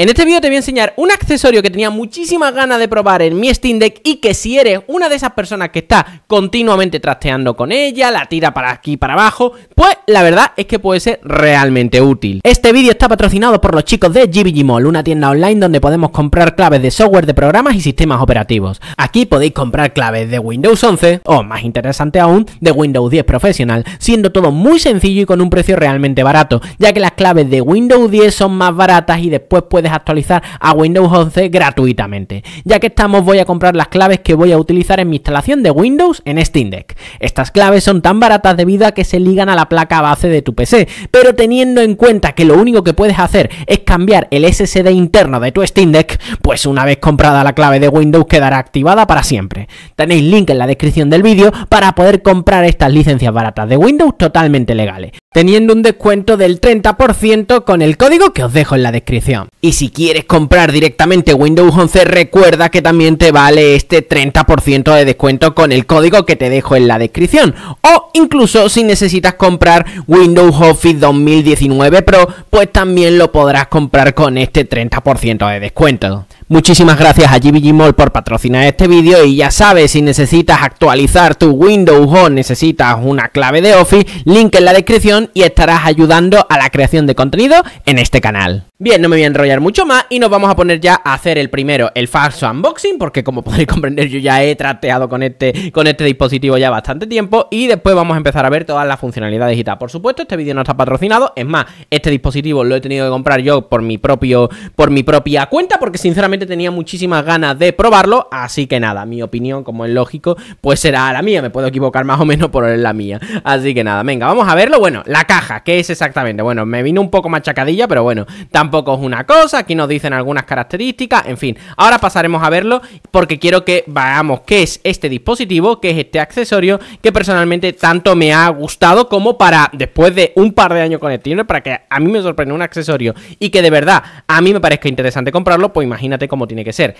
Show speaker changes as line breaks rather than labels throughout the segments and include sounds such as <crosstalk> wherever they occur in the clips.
En este vídeo te voy a enseñar un accesorio que tenía muchísimas ganas de probar en mi Steam Deck y que si eres una de esas personas que está continuamente trasteando con ella, la tira para aquí y para abajo, pues la verdad es que puede ser realmente útil. Este vídeo está patrocinado por los chicos de GBG Mall, una tienda online donde podemos comprar claves de software de programas y sistemas operativos. Aquí podéis comprar claves de Windows 11 o, más interesante aún, de Windows 10 Professional, siendo todo muy sencillo y con un precio realmente barato, ya que las claves de Windows 10 son más baratas y después puedes actualizar a Windows 11 gratuitamente. Ya que estamos voy a comprar las claves que voy a utilizar en mi instalación de Windows en Steam Deck. Estas claves son tan baratas debido a que se ligan a la placa base de tu PC, pero teniendo en cuenta que lo único que puedes hacer es cambiar el SSD interno de tu Steam Deck, pues una vez comprada la clave de Windows quedará activada para siempre. Tenéis link en la descripción del vídeo para poder comprar estas licencias baratas de Windows totalmente legales teniendo un descuento del 30% con el código que os dejo en la descripción. Y si quieres comprar directamente Windows 11, recuerda que también te vale este 30% de descuento con el código que te dejo en la descripción. O incluso si necesitas comprar Windows Office 2019 Pro, pues también lo podrás comprar con este 30% de descuento. Muchísimas gracias a GBG Mall por patrocinar este vídeo y ya sabes, si necesitas actualizar tu Windows o necesitas una clave de Office, link en la descripción y estarás ayudando a la creación de contenido en este canal. Bien, no me voy a enrollar mucho más y nos vamos a poner ya a hacer el primero, el falso unboxing, porque como <laughs> podéis comprender yo ya he trateado con este, con este dispositivo ya bastante tiempo y después vamos a empezar a ver todas las funcionalidades y tal. Por supuesto, este vídeo no está patrocinado, es más, este dispositivo lo he tenido que comprar yo por mi propio, por mi propia cuenta, porque sinceramente tenía muchísimas ganas de probarlo, así que nada, mi opinión, como es lógico, pues será la mía, me puedo equivocar más o menos <laughs> por la mía, así que nada, venga, vamos a verlo, bueno, la caja, ¿qué es exactamente? Bueno, me vino un poco machacadilla, pero bueno, tampoco tampoco es una cosa, aquí nos dicen algunas características, en fin, ahora pasaremos a verlo porque quiero que veamos qué es este dispositivo, qué es este accesorio que personalmente tanto me ha gustado como para, después de un par de años con Steam, para que a mí me sorprenda un accesorio y que de verdad a mí me parezca interesante comprarlo, pues imagínate cómo tiene que ser.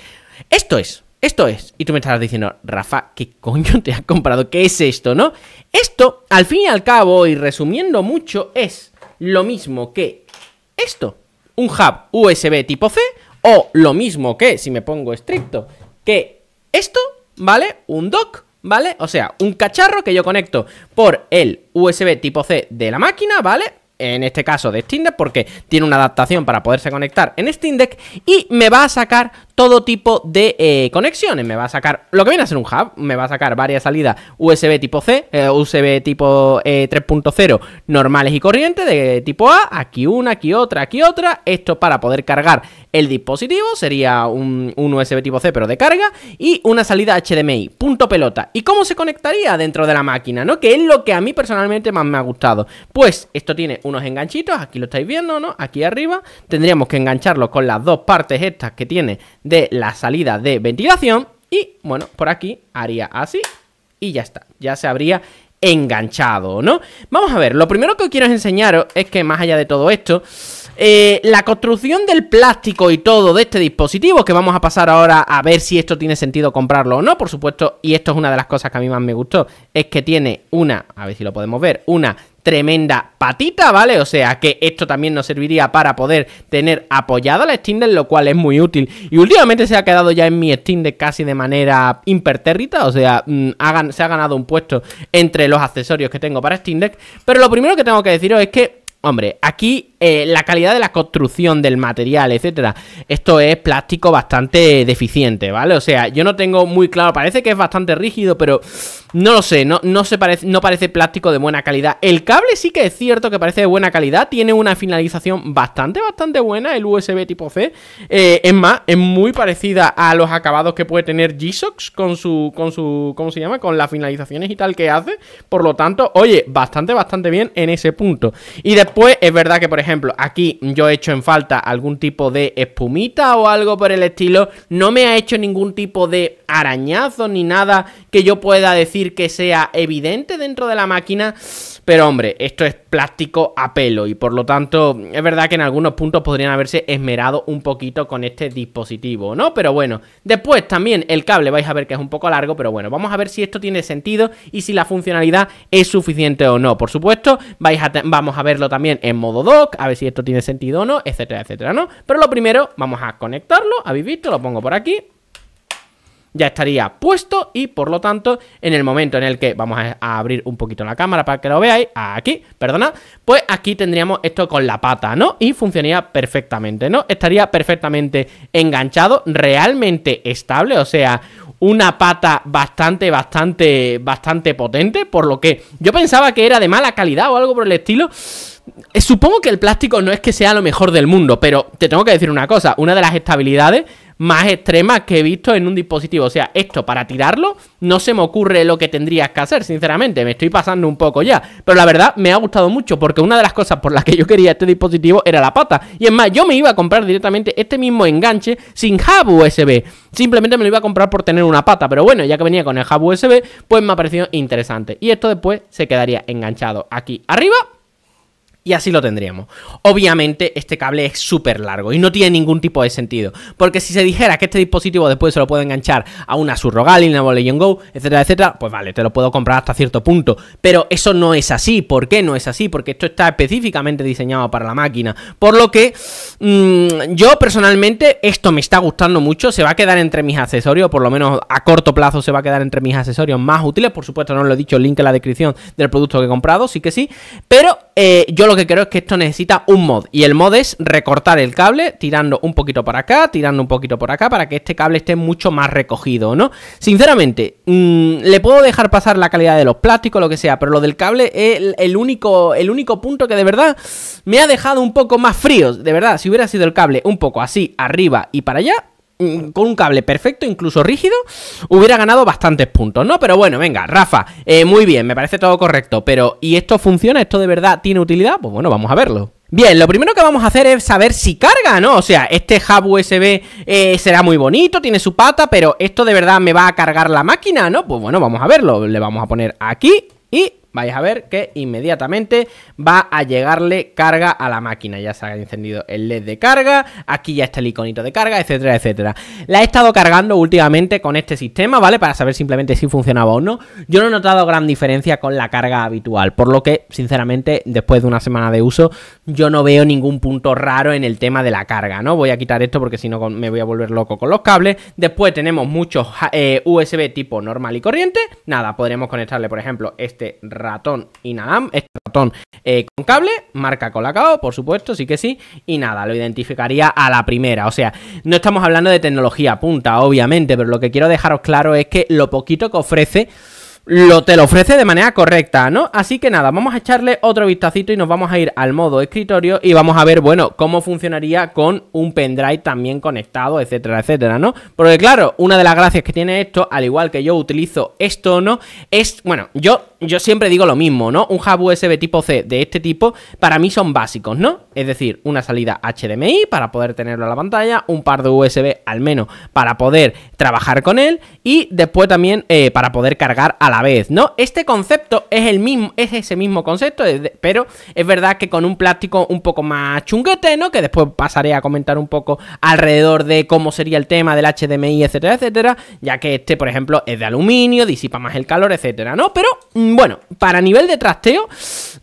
Esto es, esto es. Y tú me estarás diciendo, Rafa, ¿qué coño te has comprado? ¿Qué es esto, no? Esto, al fin y al cabo, y resumiendo mucho, es lo mismo que esto un hub USB tipo C o lo mismo que, si me pongo estricto, que esto, ¿vale? Un dock, ¿vale? O sea, un cacharro que yo conecto por el USB tipo C de la máquina, ¿vale? En este caso de Steam Deck, porque tiene una adaptación para poderse conectar en Steam Deck y me va a sacar todo tipo de eh, conexiones. Me va a sacar lo que viene a ser un hub, me va a sacar varias salidas USB tipo C, eh, USB tipo 3.0 eh, normales y corrientes de tipo A, aquí una, aquí otra, aquí otra. Esto para poder cargar el dispositivo sería un, USB tipo C pero de carga y una salida HDMI, punto pelota. ¿Y cómo se conectaría dentro de la máquina? ¿No? Que es lo que a mí personalmente más me ha gustado. Pues esto tiene unos enganchitos, aquí lo estáis viendo, ¿no? Aquí arriba tendríamos que engancharlo con las dos partes estas que tiene de la salida de ventilación y bueno, por aquí haría así y ya está, ya se habría enganchado, ¿no? Vamos a ver, lo primero que quiero enseñaros es que más allá de todo esto, eh, la construcción del plástico y todo de este dispositivo, que vamos a pasar ahora a ver si esto tiene sentido comprarlo o no, por supuesto, y esto es una de las cosas que a mí más me gustó, es que tiene una, a ver si lo podemos ver, una tremenda patita, ¿vale? O sea que esto también nos serviría para poder tener apoyada la Steam Deck, lo cual es muy útil. Y últimamente se ha quedado ya en mi Steam Deck casi de manera impertérrita, o sea, mm, se ha ganado un puesto entre los accesorios que tengo para Steam Deck. Pero lo primero que tengo que deciros es que, hombre, aquí eh, la calidad de la construcción del material, etcétera. Esto es plástico bastante deficiente, ¿vale? O sea, yo no tengo muy claro, parece que es bastante rígido, pero no lo sé, no, no, se parece, no parece plástico de buena calidad. El cable sí que es cierto que parece de buena calidad, tiene una finalización bastante, bastante buena, el USB tipo C. Eh, es más, es muy parecida a los acabados que puede tener G-Sox con su, con su, ¿cómo se llama? Con las finalizaciones y tal que hace. Por lo tanto, oye, bastante, bastante bien en ese punto. Y después, es verdad que, por ejemplo, ejemplo, aquí yo he hecho en falta algún tipo de espumita o algo por el estilo. No me ha hecho ningún tipo de arañazo ni nada que yo pueda decir que sea evidente dentro de la máquina. Pero hombre, esto es plástico a pelo y por lo tanto es verdad que en algunos puntos podrían haberse esmerado un poquito con este dispositivo, ¿no? Pero bueno, después también el cable vais a ver que es un poco largo, pero bueno, vamos a ver si esto tiene sentido y si la funcionalidad es suficiente o no. Por supuesto, vais a vamos a verlo también en modo dock, a ver si esto tiene sentido o no, etcétera, etcétera, ¿no? Pero lo primero, vamos a conectarlo, habéis visto, lo pongo por aquí ya estaría puesto y por lo tanto en el momento en el que vamos a, abrir un poquito la cámara para que lo veáis, aquí, perdona, pues aquí tendríamos esto con la pata, ¿no? Y funcionaría perfectamente, ¿no? Estaría perfectamente enganchado, realmente estable, o sea, una pata bastante, bastante, bastante potente, por lo que yo pensaba que era de mala calidad o algo por el estilo. Eh, supongo que el plástico no es que sea lo mejor del mundo, pero te tengo que decir una cosa, una de las estabilidades más extremas que he visto en un dispositivo. O sea, esto para tirarlo no se me ocurre lo que tendrías que hacer, sinceramente. Me estoy pasando un poco ya. Pero la verdad me ha gustado mucho porque una de las cosas por las que yo quería este dispositivo era la pata. Y es más, yo me iba a comprar directamente este mismo enganche sin hub USB. Simplemente me lo iba a comprar por tener una pata. Pero bueno, ya que venía con el hub USB, pues me ha parecido interesante. Y esto después se quedaría enganchado aquí arriba y así lo tendríamos. Obviamente este cable es súper largo y no tiene ningún tipo de sentido. Porque si se dijera que este dispositivo después se lo puedo enganchar a una Surrogali, una Legion Go, etcétera, etcétera, pues vale, te lo puedo comprar hasta cierto punto. Pero eso no es así. ¿Por qué no es así? Porque esto está específicamente diseñado para la máquina. Por lo que mmm, yo personalmente esto me está gustando mucho. Se va a quedar entre mis accesorios, por lo menos a corto plazo se va a quedar entre mis accesorios más útiles. Por supuesto no os lo he dicho, el link en la descripción del producto que he comprado, sí que sí. Pero eh, yo lo que creo es que esto necesita un mod. Y el mod es recortar el cable, tirando un poquito por acá, tirando un poquito por acá, para que este cable esté mucho más recogido, ¿no? Sinceramente, mm, le puedo dejar pasar la calidad de los plásticos, lo que sea, pero lo del cable es el, único, el único punto que de verdad me ha dejado un poco más frío. De verdad, si hubiera sido el cable un poco así, arriba y para allá, con un cable perfecto, incluso rígido, hubiera ganado bastantes puntos, ¿no? Pero bueno, venga, Rafa, eh, muy bien, me parece todo correcto, pero ¿y esto funciona? ¿Esto de verdad tiene utilidad? Pues bueno, vamos a verlo. Bien, lo primero que vamos a hacer es saber si carga, ¿no? O sea, este hub USB eh, será muy bonito, tiene su pata, pero ¿esto de verdad me va a cargar la máquina, no? Pues bueno, vamos a verlo. Le vamos a poner aquí y vais a ver que inmediatamente va a llegarle carga a la máquina. Ya se ha encendido el LED de carga, aquí ya está el iconito de carga, etcétera, etcétera. La he estado cargando últimamente con este sistema, ¿vale? Para saber simplemente si funcionaba o no. Yo no he notado gran diferencia con la carga habitual, por lo que, sinceramente, después de una semana de uso, yo no veo ningún punto raro en el tema de la carga, ¿no? Voy a quitar esto porque si no me voy a volver loco con los cables. Después tenemos muchos eh, USB tipo normal y corriente. Nada, podremos conectarle, por ejemplo, este ratón inalam, este ratón eh, con cable, marca Colacao, por supuesto, sí que sí, y nada, lo identificaría a la primera, o sea, no estamos hablando de tecnología punta, obviamente, pero lo que quiero dejaros claro es que lo poquito que ofrece lo te lo ofrece de manera correcta, ¿no? Así que nada, vamos a echarle otro vistacito y nos vamos a ir al modo escritorio y vamos a ver, bueno, cómo funcionaría con un pendrive también conectado, etcétera, etcétera, ¿no? Porque claro, una de las gracias que tiene esto, al igual que yo utilizo esto, ¿no? Es, bueno, yo yo siempre digo lo mismo, ¿no? Un hub USB tipo C de este tipo, para mí son básicos, ¿no? Es decir, una salida HDMI para poder tenerlo en la pantalla, un par de USB al menos para poder trabajar con él y después también eh, para poder cargar a la vez, ¿no? Este concepto es el mismo, es ese mismo concepto, pero es verdad que con un plástico un poco más chunguete, ¿no? Que después pasaré a comentar un poco alrededor de cómo sería el tema del HDMI, etcétera, etcétera, ya que este, por ejemplo, es de aluminio, disipa más el calor, etcétera, ¿no? Pero bueno, para nivel de trasteo,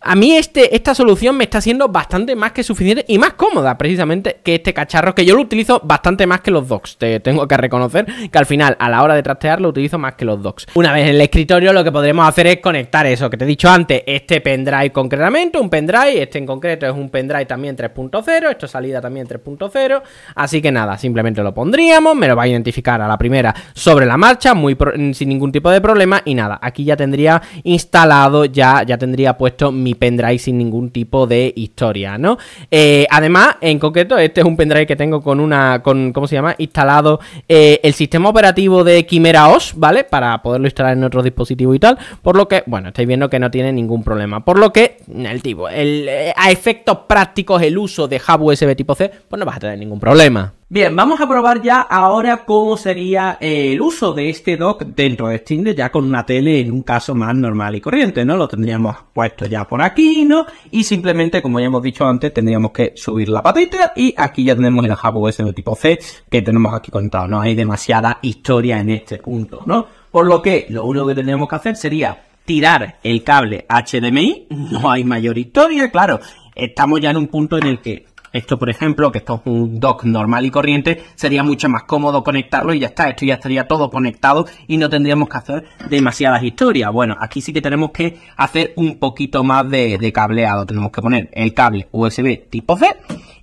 a mí este, esta solución me está siendo bastante más que suficiente y más cómoda, precisamente, que este cacharro, que yo lo utilizo bastante más que los docks. Te tengo que reconocer que al final, a la hora de trastear, lo utilizo más que los docks. Una vez en el escritorio, lo que podremos hacer es conectar eso que te he dicho antes, este pendrive concretamente, un pendrive, este en concreto es un pendrive también 3.0, esto salida también 3.0, así que nada, simplemente lo pondríamos, me lo va a identificar a la primera sobre la marcha, muy sin ningún tipo de problema y nada, aquí ya tendría instalado, ya, ya tendría puesto mi pendrive sin ningún tipo de historia, ¿no? Eh, además, en concreto, este es un pendrive que tengo con una, con, ¿cómo se llama? Instalado eh, el sistema operativo de Chimera OS, ¿vale? Para poderlo instalar en otros dispositivos y tal, por lo que, bueno, estáis viendo que no tiene ningún problema, por lo que, el tipo, eh, a efectos prácticos, el uso de hub USB tipo C, pues no vas a tener ningún problema.
Bien, vamos a probar ya ahora cómo sería el uso de este dock dentro de Steam ya con una tele en un caso más normal y corriente, ¿no? Lo tendríamos puesto ya por aquí, ¿no? Y simplemente, como ya hemos dicho antes, tendríamos que subir la patita y aquí ya tenemos el hub USB tipo C que tenemos aquí contado. No hay demasiada historia en este punto, ¿no? Por lo que lo único que tendríamos que hacer sería tirar el cable HDMI, no hay mayor historia, claro, estamos ya en un punto en el que esto, por ejemplo, que esto es un dock normal y corriente, sería mucho más cómodo conectarlo y ya está. Esto ya estaría todo conectado y no tendríamos que hacer demasiadas historias. Bueno, aquí sí que tenemos que hacer un poquito más de, cableado. Tenemos que poner el cable USB tipo C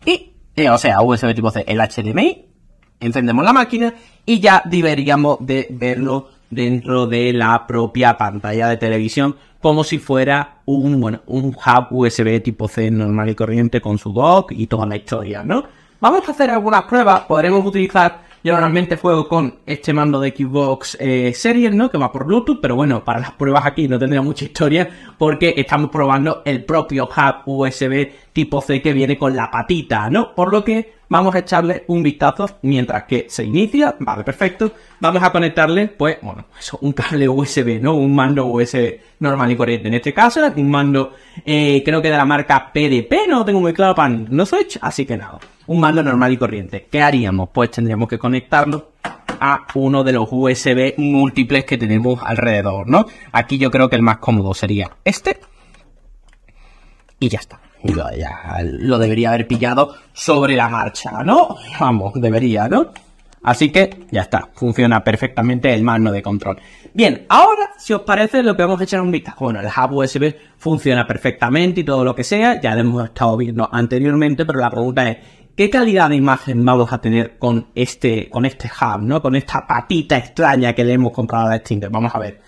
y, eh, o sea, USB tipo C, el HDMI. Encendemos la máquina y ya deberíamos de verlo dentro de la propia pantalla de televisión como si fuera un, bueno, un hub USB tipo C normal y corriente con su dock y toda la historia, ¿no? Vamos a hacer algunas pruebas, podremos utilizar yo normalmente juego con este mando de Xbox eh, Series, ¿no? Que va por Bluetooth, pero bueno, para las pruebas aquí no tendría mucha historia porque estamos probando el propio hub USB tipo C que viene con la patita, ¿no? Por lo que vamos a echarle un vistazo mientras que se inicia, vale, perfecto. Vamos a conectarle, pues, bueno, eso, un cable USB, ¿no? Un mando USB normal y corriente. En este caso, un mando, eh, creo que de la marca PDP, no tengo muy claro para no Switch, así que nada un mando normal y corriente. ¿Qué haríamos? Pues tendríamos que conectarlo a uno de los USB múltiples que tenemos alrededor, ¿no? Aquí yo creo que el más cómodo sería este. Y ya está. Ya lo debería haber pillado sobre la marcha, ¿no? Vamos, debería, ¿no? Así que ya está, funciona perfectamente el mando de control. Bien, ahora, si os parece, lo que vamos a echar un vistazo. Bueno, el hub USB funciona perfectamente y todo lo que sea, ya lo hemos estado viendo anteriormente, pero la pregunta es, ¿Qué calidad de imagen vamos a tener con este, con este hub, ¿no? Con esta patita extraña que le hemos comprado a Extinct. Vamos a ver.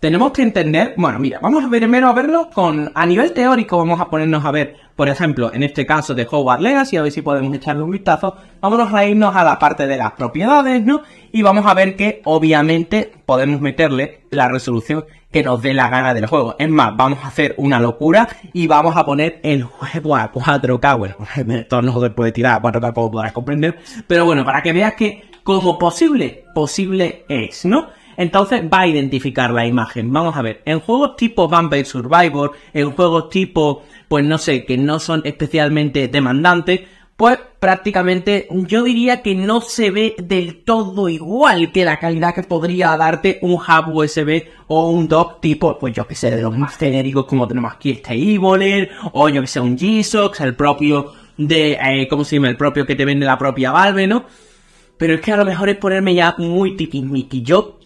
Tenemos que entender, bueno, mira, vamos a ver a verlo con, a nivel teórico vamos a ponernos a ver, por ejemplo, en este caso de Hogwarts Legacy, a ver si podemos echarle un vistazo. Vámonos a irnos a la parte de las propiedades, ¿no? Y vamos a ver que, obviamente, podemos meterle la resolución que nos dé la gana del juego. Es más, vamos a hacer una locura y vamos a poner el juego a 4K. Bueno, <laughs> esto no se puede tirar a 4K como podrás comprender. Pero bueno, para que veas que como posible, posible es, ¿no? Entonces va a identificar la imagen. Vamos a ver, en juegos tipo Vampire Survivor, en juegos tipo, pues no sé, que no son especialmente demandantes, pues prácticamente yo diría que no se ve del todo igual que la calidad que podría darte un hub USB o un dock tipo, pues yo que sé, de los más genéricos como tenemos aquí este Evoler, o yo que sé, un G-Sox, el propio de, eh, ¿cómo se llama? El propio que te vende la propia Valve, ¿no? Pero es que a lo mejor es ponerme ya muy tiquismiqui. Yo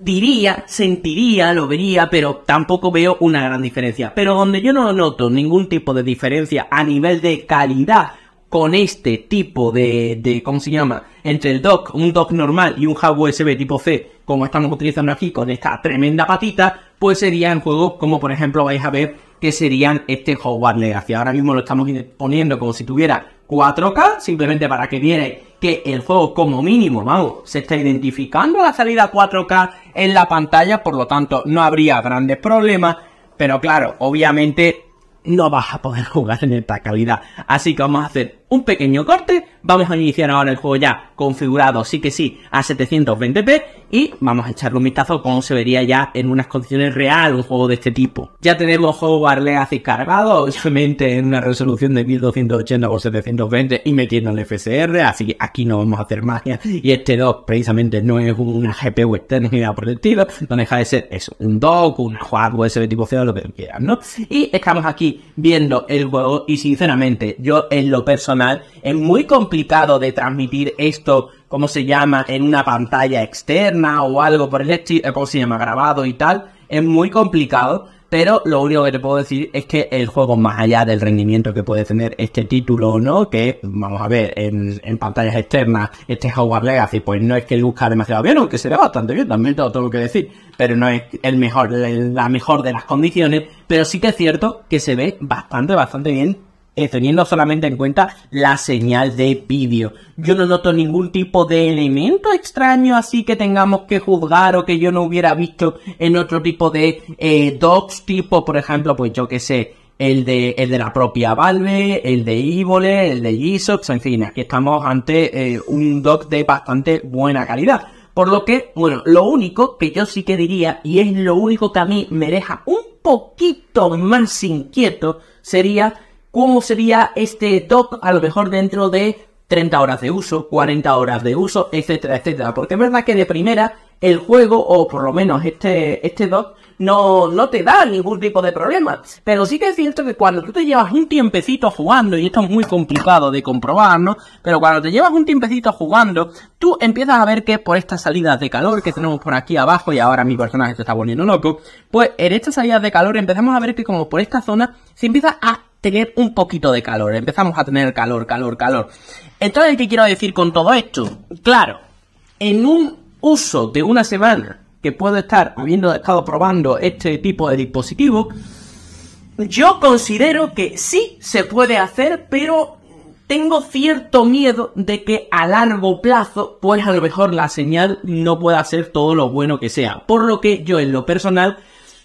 diría, sentiría, lo vería, pero tampoco veo una gran diferencia. Pero donde yo no noto ningún tipo de diferencia a nivel de calidad con este tipo de, de, ¿cómo se llama? Entre el dock, un dock normal y un hub USB tipo C, como estamos utilizando aquí con esta tremenda patita, pues serían juegos como por ejemplo vais a ver que serían este Hogwarts Legacy. Ahora mismo lo estamos poniendo como si tuviera 4K, simplemente para que vierais que el juego como mínimo, vamos, se está identificando la salida 4K en la pantalla, por lo tanto no habría grandes problemas, pero claro, obviamente no vas a poder <laughs> jugar en esta calidad. Así que vamos a hacer un pequeño corte. Vamos a iniciar ahora el juego ya configurado, sí que sí, a 720p y vamos a echarle un vistazo cómo se vería ya en unas condiciones reales un juego de este tipo. Ya tenemos juego Legacy cargado, obviamente en una resolución de 1280 x 720 y metiendo el FSR, así que aquí no vamos a hacer magia. Y este dock precisamente no es una GPU externa ni nada por el estilo, no deja de ser eso, un dock, un juego USB tipo C lo que quieran, ¿no? Y estamos aquí viendo el juego y sinceramente yo en lo personal es muy complicado de transmitir esto, como se llama, en una pantalla externa o algo por el estilo, eh, como se llama, grabado y tal. Es muy complicado, pero lo único que te puedo decir es que el juego, más allá del rendimiento que puede tener este título, ¿no? Que, vamos a ver, en, pantallas externas, este Hogwarts Legacy, pues no es que luzca demasiado bien, aunque se ve bastante bien, también te lo tengo que decir, pero no es el mejor, la mejor de las condiciones, pero sí que es cierto que se ve bastante, bastante bien teniendo solamente en cuenta la señal de vídeo. Yo no noto ningún tipo de elemento extraño así que tengamos que juzgar o que yo no hubiera visto en otro tipo de eh, docs tipo, por ejemplo, pues yo que sé, el de, el de la propia Valve, el de Ivole, el de Gisox, en fin, aquí estamos ante eh, un dock de bastante buena calidad. Por lo que, bueno, lo único que yo sí que diría, y es lo único que a mí me deja un poquito más inquieto, sería cómo sería este dock a lo mejor dentro de 30 horas de uso, 40 horas de uso, etcétera, etcétera. Porque es verdad que de primera el juego, o por lo menos este, este dock, no, no te da ningún tipo de problema. Pero sí que es cierto que cuando tú te llevas un tiempecito jugando, y esto es muy complicado de comprobar, ¿no? Pero cuando te llevas un tiempecito jugando, tú empiezas a ver que por estas salidas de calor que tenemos por aquí abajo, y ahora mi personaje se está volviendo loco, pues en estas salidas de calor empezamos a ver que como por esta zona se empieza a tener un poquito de calor. Empezamos a tener calor, calor, calor. Entonces, ¿qué quiero decir con todo esto? Claro, en un uso de una semana que puedo estar habiendo estado probando este tipo de dispositivo, yo considero que sí se puede hacer, pero tengo cierto miedo de que a largo plazo, pues a lo mejor la señal no pueda ser todo lo bueno que sea. Por lo que yo en lo personal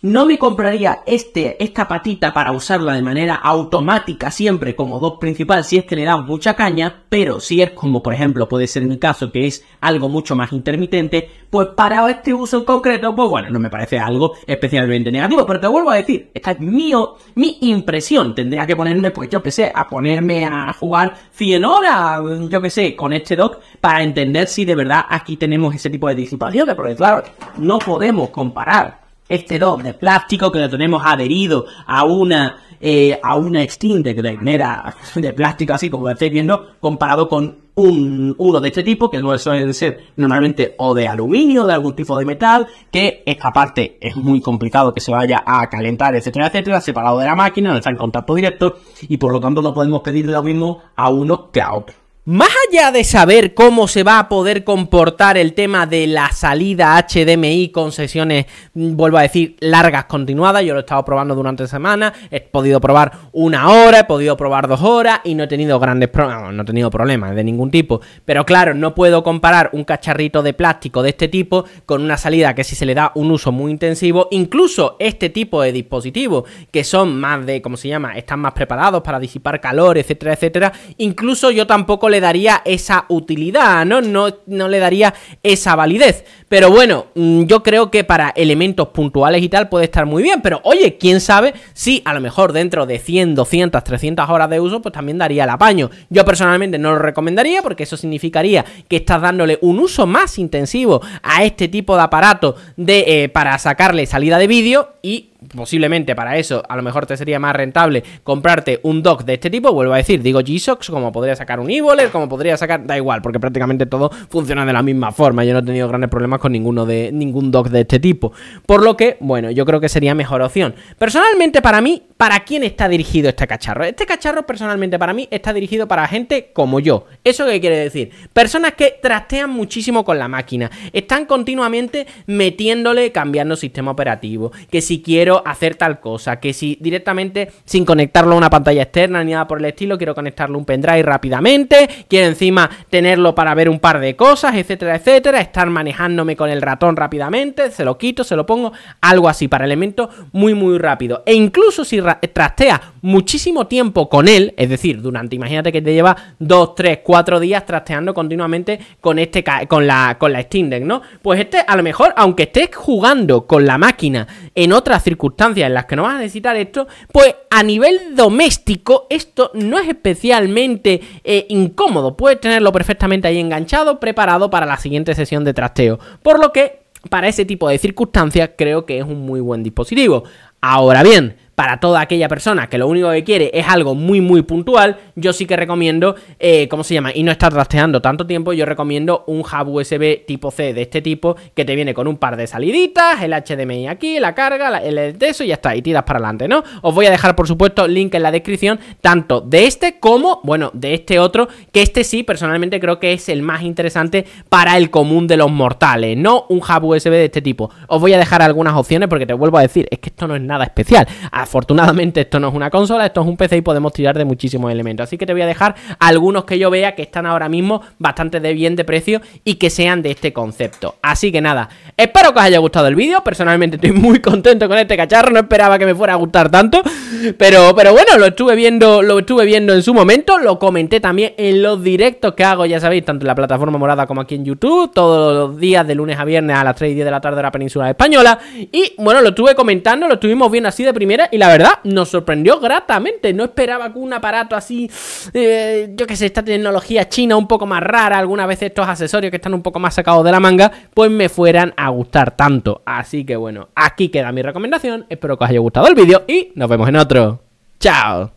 no me compraría este, esta patita para usarla de manera automática siempre como dos principal si es que le da mucha caña, pero si es como por ejemplo puede ser en el caso que es algo mucho más intermitente, pues para este uso en concreto, pues bueno, no me parece algo especialmente negativo, pero te vuelvo a decir, esta es mi, mi impresión, tendría que ponerme, pues yo que sé, a ponerme a jugar 100 horas, yo que sé, con este dock para entender si de verdad aquí tenemos ese tipo de disipación, porque claro, no podemos comparar este DOM de plástico que lo tenemos adherido a una eh, a una extinte de manera <laughs> de plástico así como estáis viendo comparado con un uno de este tipo que suele ser normalmente o de aluminio o de algún tipo de metal que esta parte es muy complicado que se vaya a calentar etcétera etcétera separado de la máquina no está en contacto directo y por lo tanto no podemos pedir lo mismo a uno que a otro
más allá de saber cómo se va a poder comportar el tema de la salida HDMI con sesiones, mm, vuelvo a decir, largas continuadas, yo lo he estado probando durante semana, he podido probar una hora, he podido probar dos horas y no he tenido grandes problemas, no he tenido problemas de ningún tipo. Pero claro, no puedo comparar un cacharrito de plástico de este tipo con una salida que si se le da un uso muy intensivo, incluso este tipo de dispositivos que son más de, ¿cómo se llama? Están más preparados para disipar calor, etcétera, etcétera. Incluso yo tampoco le le daría esa utilidad, ¿no? No, no le daría esa validez. Pero bueno, mm, yo creo que para elementos puntuales y tal puede estar muy bien. Pero oye, quién sabe si a lo mejor dentro de 100, 200, 300 horas de uso, pues también daría el apaño. Yo personalmente no lo recomendaría porque eso significaría que estás dándole un uso más intensivo a este tipo de aparato de, eh, para sacarle salida de vídeo y posiblemente para eso a lo mejor te sería más rentable comprarte un dock de este tipo, vuelvo a decir, digo G-Sox, como podría sacar un e como podría sacar, da igual, porque prácticamente todo funciona de la misma forma, yo no he tenido grandes problemas con ninguno de ningún dock de este tipo, por lo que, bueno, yo creo que sería mejor opción. Personalmente para mí, ¿para quién está dirigido este cacharro? Este cacharro personalmente para mí está dirigido para gente como yo. ¿Eso qué quiere decir? Personas que trastean muchísimo con la máquina, están continuamente metiéndole, cambiando sistema operativo, que si quiero hacer tal cosa, que si directamente sin conectarlo a una pantalla externa ni nada por el estilo, quiero conectarlo a un pendrive rápidamente, quiero encima tenerlo para ver un par de cosas, etcétera, etcétera, estar manejándome con el ratón rápidamente, se lo quito, se lo pongo, algo así para elementos muy muy rápido. E incluso si trastea muchísimo tiempo con él, es decir, durante, imagínate que te lleva 2, 3, 4 días trasteando continuamente con este con la con la Steam Deck, ¿no? Pues este a lo mejor aunque estés jugando con la máquina en otras circunstancias en las que no vas a necesitar esto, pues a nivel doméstico esto no es especialmente eh, incómodo. Puedes tenerlo perfectamente ahí enganchado, preparado para la siguiente sesión de trasteo. Por lo que, para ese tipo de circunstancias, creo que es un muy buen dispositivo. Ahora bien, para toda aquella persona que lo único que quiere es algo muy muy puntual, yo sí que recomiendo, eh, ¿cómo se llama? Y no estar trasteando tanto tiempo, yo recomiendo un hub USB tipo C de este tipo que te viene con un par de saliditas, el HDMI aquí, la carga, el de eso y ya está, y tiras para adelante, ¿no? Os voy a dejar por supuesto link en la descripción, tanto de este como, bueno, de este otro, que este sí, personalmente creo que es el más interesante para el común de los mortales, no un hub USB de este tipo. Os voy a dejar algunas opciones porque te vuelvo a decir, es que esto no es nada especial afortunadamente esto no es una consola, esto es un PC y podemos tirar de muchísimos elementos. Así que te voy a dejar algunos que yo vea que están ahora mismo bastante de bien de precio y que sean de este concepto. Así que nada, espero que os haya gustado el vídeo. Personalmente estoy muy contento con este cacharro, no esperaba que me fuera a gustar tanto. Pero, pero bueno, lo estuve viendo, lo estuve viendo en su momento, lo comenté también en los directos que hago, ya sabéis, tanto en la plataforma morada como aquí en YouTube, todos los días de lunes a viernes a las 3 y 10 de la tarde de la península española. Y bueno, lo estuve comentando, lo estuvimos viendo así de primera y la verdad nos sorprendió gratamente. No esperaba que un aparato así, eh, yo que sé, esta tecnología china un poco más rara, algunas veces estos accesorios que están un poco más sacados de la manga, pues me fueran a gustar tanto. Así que bueno, aquí queda mi recomendación. Espero que os haya gustado el vídeo y nos vemos en otro. ¡Chao!